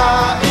Kita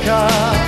mereka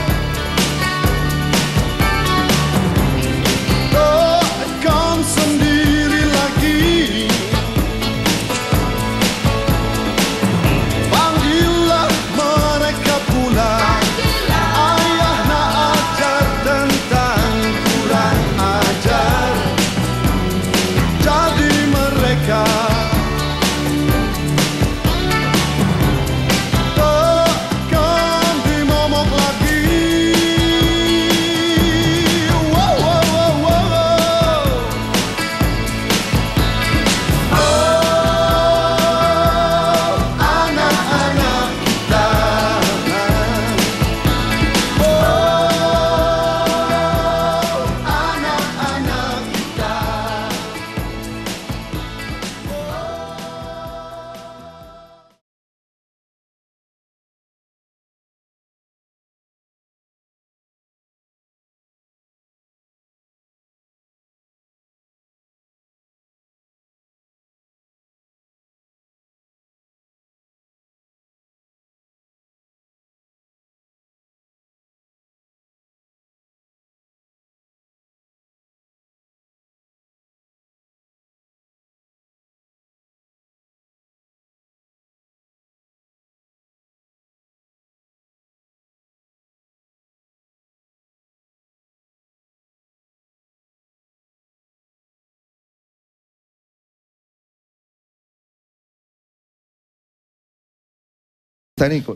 satánico.